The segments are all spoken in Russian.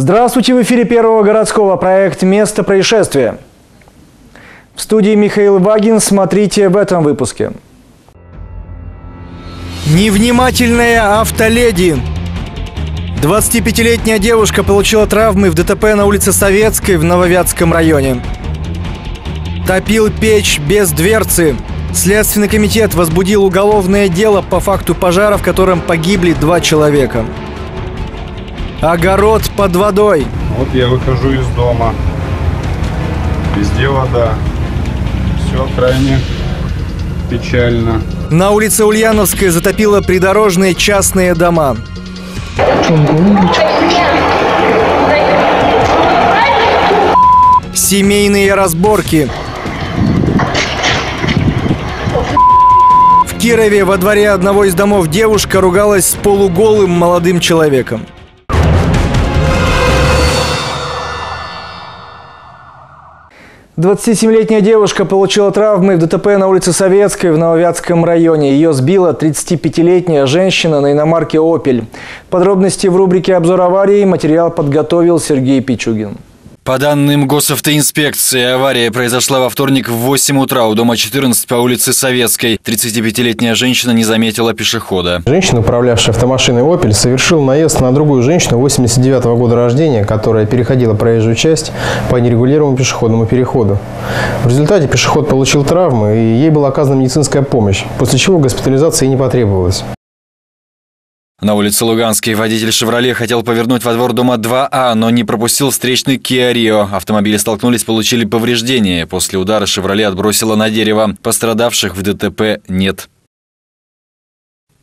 Здравствуйте, в эфире Первого городского проект «Место происшествия». В студии Михаил Вагин. Смотрите в этом выпуске. Невнимательная автоледи. 25-летняя девушка получила травмы в ДТП на улице Советской в Нововятском районе. Топил печь без дверцы. Следственный комитет возбудил уголовное дело по факту пожара, в котором погибли два человека. Огород под водой. Вот я выхожу из дома. Везде вода. Все крайне печально. На улице Ульяновской затопило придорожные частные дома. Семейные разборки. В Кирове во дворе одного из домов девушка ругалась с полуголым молодым человеком. 27-летняя девушка получила травмы в ДТП на улице Советской в Нововятском районе. Ее сбила 35-летняя женщина на иномарке «Опель». Подробности в рубрике «Обзор аварии» материал подготовил Сергей Пичугин. По данным госавтоинспекции, авария произошла во вторник в 8 утра у дома 14 по улице Советской. 35-летняя женщина не заметила пешехода. Женщина, управлявшая автомашиной «Опель», совершила наезд на другую женщину 89 -го года рождения, которая переходила проезжую часть по нерегулируемому пешеходному переходу. В результате пешеход получил травмы, и ей была оказана медицинская помощь, после чего госпитализация не потребовалась. На улице Луганской водитель «Шевроле» хотел повернуть во двор дома 2А, но не пропустил встречный Kia Rio. Автомобили столкнулись, получили повреждения. После удара «Шевроле» отбросило на дерево. Пострадавших в ДТП нет.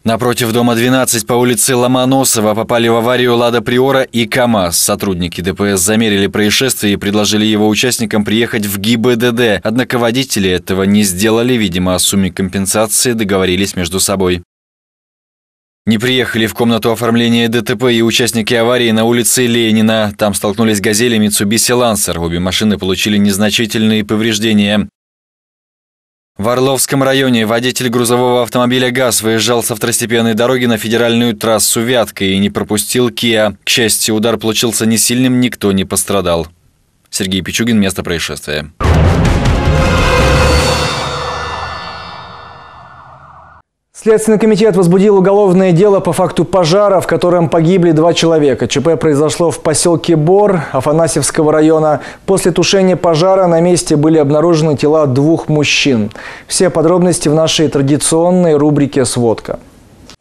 Напротив дома 12 по улице Ломоносова попали в аварию «Лада Приора» и КАМАЗ. Сотрудники ДПС замерили происшествие и предложили его участникам приехать в ГИБДД. Однако водители этого не сделали. Видимо, о сумме компенсации договорились между собой. Не приехали в комнату оформления ДТП и участники аварии на улице Ленина. Там столкнулись «Газели» Mitsubishi Lancer. Обе машины получили незначительные повреждения. В Орловском районе водитель грузового автомобиля ГАЗ выезжал со второстепенной дороги на федеральную трассу Вятка и не пропустил Киа. К счастью, удар получился не сильным, никто не пострадал. Сергей Пичугин, место происшествия. Следственный комитет возбудил уголовное дело по факту пожара, в котором погибли два человека. ЧП произошло в поселке Бор Афанасьевского района. После тушения пожара на месте были обнаружены тела двух мужчин. Все подробности в нашей традиционной рубрике «Сводка».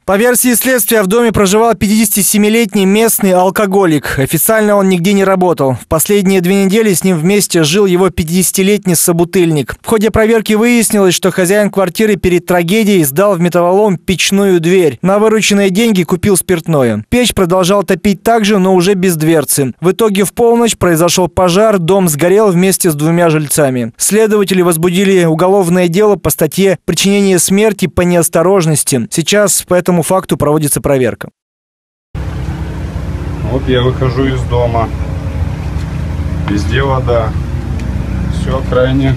По версии следствия, в доме проживал 57-летний местный алкоголик. Официально он нигде не работал. В последние две недели с ним вместе жил его 50-летний собутыльник. В ходе проверки выяснилось, что хозяин квартиры перед трагедией сдал в металлолом печную дверь. На вырученные деньги купил спиртное. Печь продолжал топить также, но уже без дверцы. В итоге в полночь произошел пожар, дом сгорел вместе с двумя жильцами. Следователи возбудили уголовное дело по статье «Причинение смерти по неосторожности». Сейчас по этому факту проводится проверка. Вот я выхожу из дома. Везде вода. Все крайне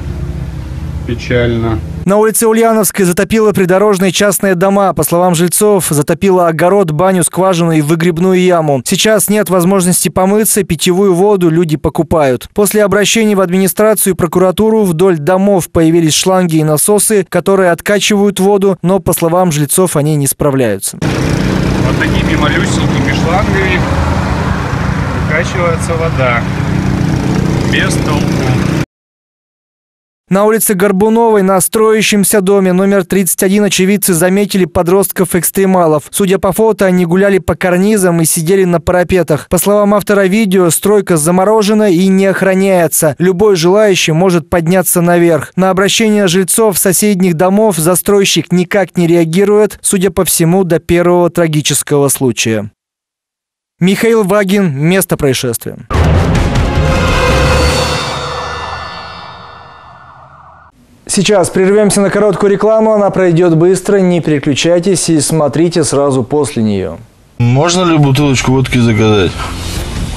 печально. На улице Ульяновской затопило придорожные частные дома. По словам жильцов, затопило огород, баню, скважину и выгребную яму. Сейчас нет возможности помыться, питьевую воду люди покупают. После обращения в администрацию и прокуратуру вдоль домов появились шланги и насосы, которые откачивают воду, но, по словам жильцов, они не справляются. Вот такими малюсенькими шлангами выкачивается вода. Без толку. На улице Горбуновой на строящемся доме номер 31 очевидцы заметили подростков-экстремалов. Судя по фото, они гуляли по карнизам и сидели на парапетах. По словам автора видео, стройка заморожена и не охраняется. Любой желающий может подняться наверх. На обращение жильцов соседних домов застройщик никак не реагирует, судя по всему, до первого трагического случая. Михаил Вагин. Место происшествия. Сейчас прервемся на короткую рекламу, она пройдет быстро, не переключайтесь и смотрите сразу после нее. Можно ли бутылочку водки заказать?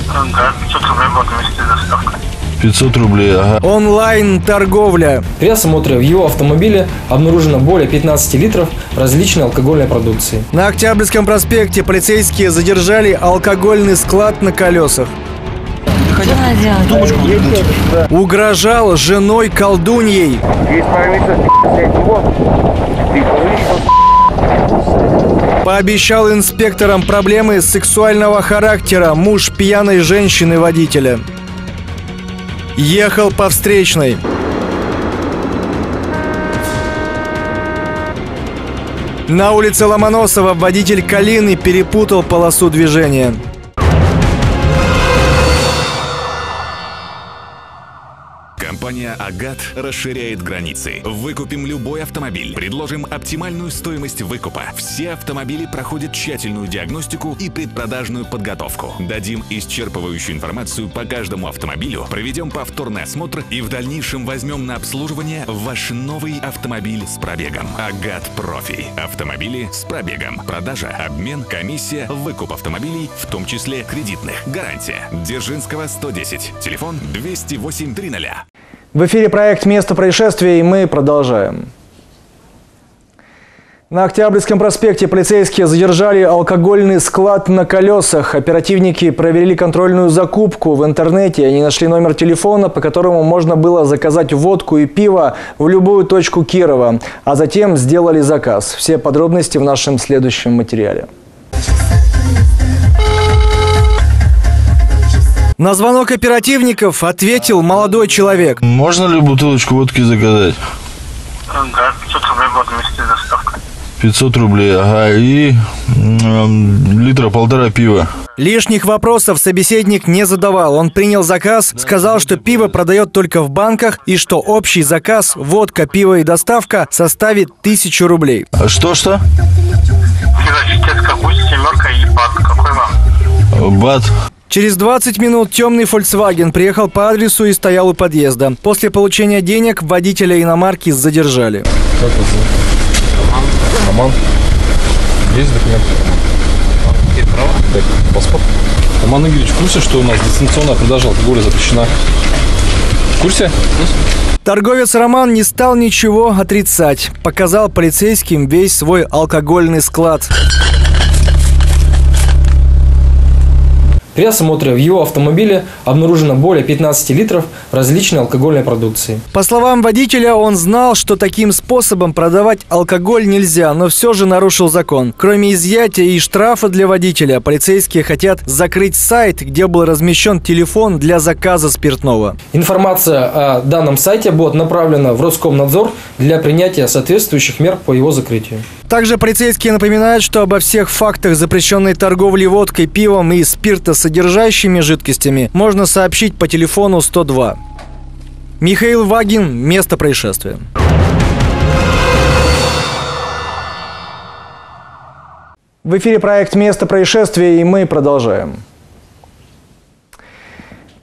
Да, 500 рублей будет вместе с доставкой. 500 рублей, ага. Онлайн-торговля. При осмотре в его автомобиле обнаружено более 15 литров различной алкогольной продукции. На Октябрьском проспекте полицейские задержали алкогольный склад на колесах. Она делает? Угрожал женой колдуньей. Пообещал инспекторам проблемы сексуального характера муж пьяной женщины-водителя. Ехал по встречной. На улице Ломоносова водитель Калины перепутал полосу движения. Компания «Агат» расширяет границы. Выкупим любой автомобиль. Предложим оптимальную стоимость выкупа. Все автомобили проходят тщательную диагностику и предпродажную подготовку. Дадим исчерпывающую информацию по каждому автомобилю, проведем повторный осмотр и в дальнейшем возьмем на обслуживание ваш новый автомобиль с пробегом. «Агат Профи». Автомобили с пробегом. Продажа, обмен, комиссия, выкуп автомобилей, в том числе кредитных. Гарантия. Дзержинского 110. Телефон 208 300. В эфире проект «Место происшествия» и мы продолжаем. На Октябрьском проспекте полицейские задержали алкогольный склад на колесах. Оперативники провели контрольную закупку в интернете. Они нашли номер телефона, по которому можно было заказать водку и пиво в любую точку Кирова. А затем сделали заказ. Все подробности в нашем следующем материале. На звонок оперативников ответил молодой человек. Можно ли бутылочку водки заказать? Да, 500 рублей будет вместе с доставкой. 500 рублей, ага, и м, литра полтора пива. Лишних вопросов собеседник не задавал. Он принял заказ, сказал, что пиво продает только в банках и что общий заказ, водка, пиво и доставка составит тысячу рублей. А что-что? Физическая гусь, семерка и бат. Какой вам? Бат. Через 20 минут темный Volkswagen приехал по адресу и стоял у подъезда. После получения денег водителя иномарки задержали. Как вас зовут? Роман. Есть документы? Какие права? Так, паспорт. Роман Игоревич, в курсе, что у нас дистанционная продажа алкоголя запрещена? В курсе? Торговец Роман не стал ничего отрицать. Показал полицейским весь свой алкогольный склад. При осмотре в его автомобиле обнаружено более 15 литров различной алкогольной продукции. По словам водителя, он знал, что таким способом продавать алкоголь нельзя, но все же нарушил закон. Кроме изъятия и штрафа для водителя, полицейские хотят закрыть сайт, где был размещен телефон для заказа спиртного. Информация о данном сайте будет направлена в Роскомнадзор для принятия соответствующих мер по его закрытию. Также полицейские напоминают, что обо всех фактах запрещенной торговли водкой, пивом и спиртосодержащими жидкостями можно сообщить по телефону 102. Михаил Вагин. Место происшествия. В эфире проект «Место происшествия» и мы продолжаем.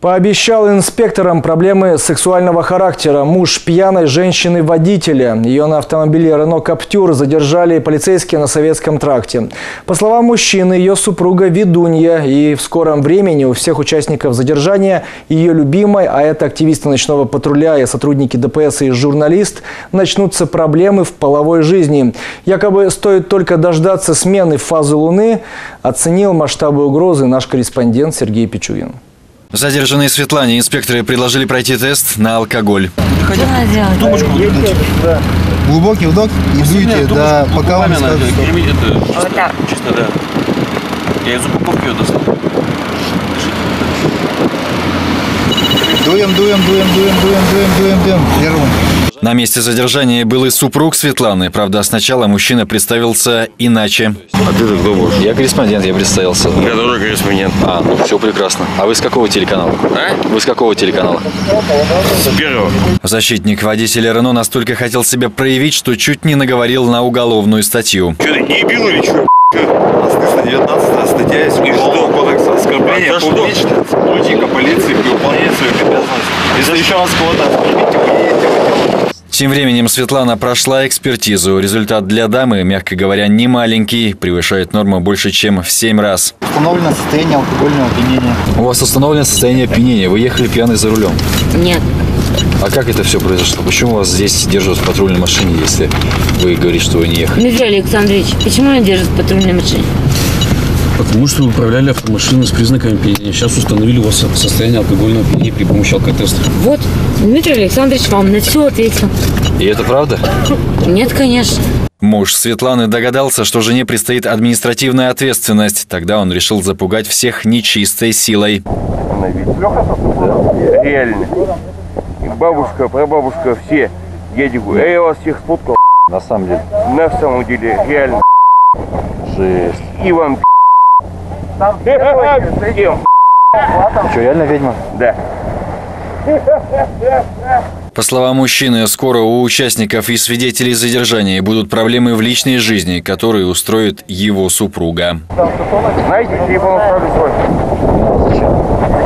Пообещал инспекторам проблемы сексуального характера. Муж пьяной женщины-водителя. Ее на автомобиле «Рено Каптюр» задержали полицейские на Советском тракте. По словам мужчины, ее супруга ведунья. И в скором времени у всех участников задержания ее любимой, а это активисты ночного патруля и сотрудники ДПС и журналист, начнутся проблемы в половой жизни. Якобы стоит только дождаться смены фазы Луны, оценил масштабы угрозы наш корреспондент Сергей Пичугин. Задержанной Светлане инспекторы предложили пройти тест на алкоголь. Что она делает? Глубокий вдох и дуйте, да, пока вам скажут. Вот так. Чисто, да. Я из упаковки ее достал. Дуем, дуем, дуем, дуем, дуем, дуем, дуем, дуем. Первым. На месте задержания был и супруг Светланы. Правда, сначала мужчина представился иначе. А ты кто будешь? Я корреспондент, я представился. Я тоже корреспондент. А, ну все прекрасно. А вы с какого телеканала? А? Вы с какого телеканала? С первого. Защитник водителя Рено настолько хотел себя проявить, что чуть не наговорил на уголовную статью. Что ты, не бил или что? 19 статья Уголовного кодекса оскорбление А за что? полиции при выполнении своих обязанностей. Если еще раз кого-то оскорбите, вы едете. Тем временем Светлана прошла экспертизу. Результат для дамы, мягко говоря, не маленький, превышает норму больше, чем в 7 раз. Установлено состояние алкогольного опьянения. У вас установлено состояние опьянения. Вы ехали пьяный за рулем. Нет. А как это все произошло? Почему вас здесь держат в патрульной машине, если вы говорите, что вы не ехали? Дмитрий Александрович, почему меня держат в патрульной машине? Потому что вы управляли автомашиной с признаками опьянения. Сейчас установили у вас состояние алкогольного опьянения при помощи алкотеста. Вот, Дмитрий Александрович вам на все ответил. И это правда? Нет, конечно. Муж Светланы догадался, что жене предстоит административная ответственность. Тогда он решил запугать всех нечистой силой. Реально. И бабушка, прабабушка, все. Дядю, а я вас всех сфоткал. На самом деле. На самом деле, реально. Жесть. И вам Всем. Что, реально ведьма? Да. По словам мужчины, скоро у участников и свидетелей задержания будут проблемы в личной жизни, которые устроит его супруга. Знаете, телефон оставлю свой. Зачем?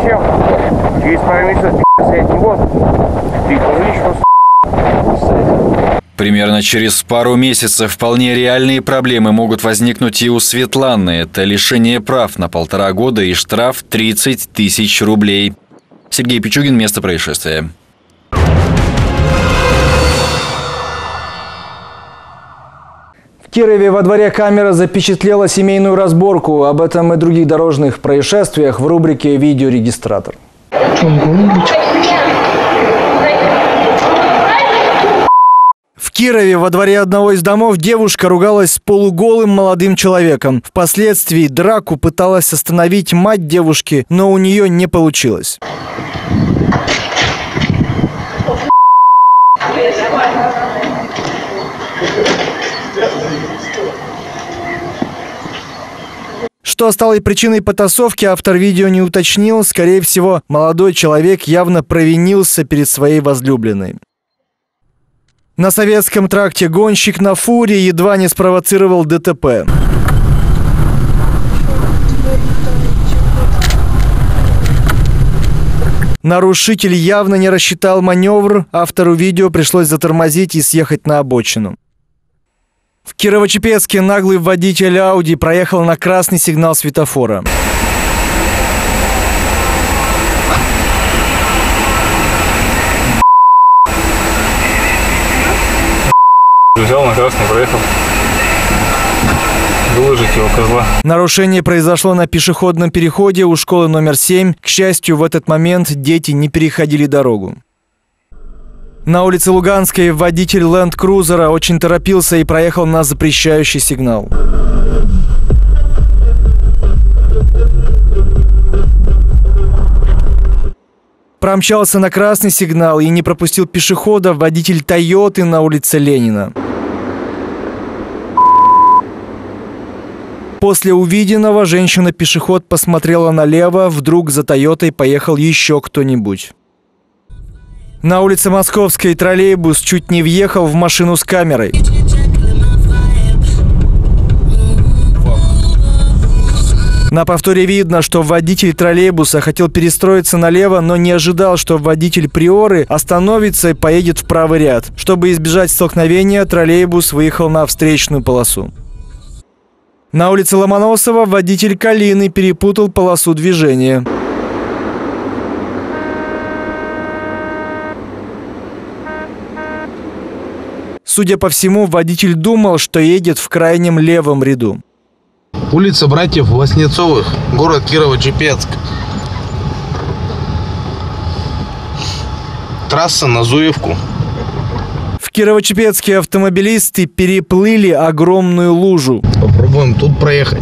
Зачем? Через пару месяцев Примерно через пару месяцев вполне реальные проблемы могут возникнуть и у Светланы. Это лишение прав на полтора года и штраф 30 тысяч рублей. Сергей Пичугин, место происшествия. В Кирове во дворе камера запечатлела семейную разборку. Об этом и других дорожных происшествиях в рубрике «Видеорегистратор». Кирове во дворе одного из домов девушка ругалась с полуголым молодым человеком. Впоследствии драку пыталась остановить мать девушки, но у нее не получилось. Что стало причиной потасовки, автор видео не уточнил. Скорее всего, молодой человек явно провинился перед своей возлюбленной. На советском тракте гонщик на фуре едва не спровоцировал ДТП. Нарушитель явно не рассчитал маневр, автору видео пришлось затормозить и съехать на обочину. В Кирово-Чепецке наглый водитель Ауди проехал на красный сигнал светофора. Взял на красный, проехал. Выложить его козла. Нарушение произошло на пешеходном переходе у школы номер 7. К счастью, в этот момент дети не переходили дорогу. На улице Луганской водитель ленд-крузера очень торопился и проехал на запрещающий сигнал. Промчался на красный сигнал и не пропустил пешехода водитель «Тойоты» на улице Ленина. После увиденного женщина-пешеход посмотрела налево, вдруг за «Тойотой» поехал еще кто-нибудь. На улице Московской троллейбус чуть не въехал в машину с камерой. На повторе видно, что водитель троллейбуса хотел перестроиться налево, но не ожидал, что водитель Приоры остановится и поедет в правый ряд. Чтобы избежать столкновения, троллейбус выехал на встречную полосу. На улице Ломоносова водитель Калины перепутал полосу движения. Судя по всему, водитель думал, что едет в крайнем левом ряду. Улица братьев Воснецовых, город Кирово-Чепецк. Трасса на Зуевку. В Кирово-Чепецке автомобилисты переплыли огромную лужу. Попробуем тут проехать.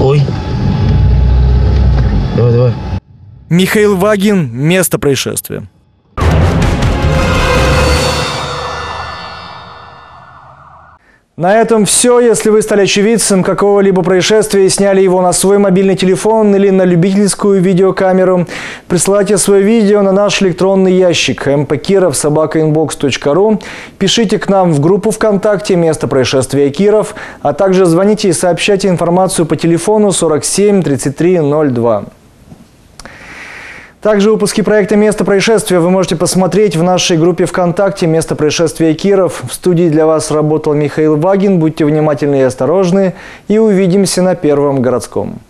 Ой. Давай, давай. Михаил Вагин. Место происшествия. На этом все. Если вы стали очевидцем какого-либо происшествия и сняли его на свой мобильный телефон или на любительскую видеокамеру, присылайте свое видео на наш электронный ящик mpkirov.sobakainbox.ru, пишите к нам в группу ВКонтакте «Место происшествия Киров», а также звоните и сообщайте информацию по телефону 47 33 02. Также выпуски проекта «Место происшествия» вы можете посмотреть в нашей группе ВКонтакте «Место происшествия Киров». В студии для вас работал Михаил Вагин. Будьте внимательны и осторожны. И увидимся на Первом городском.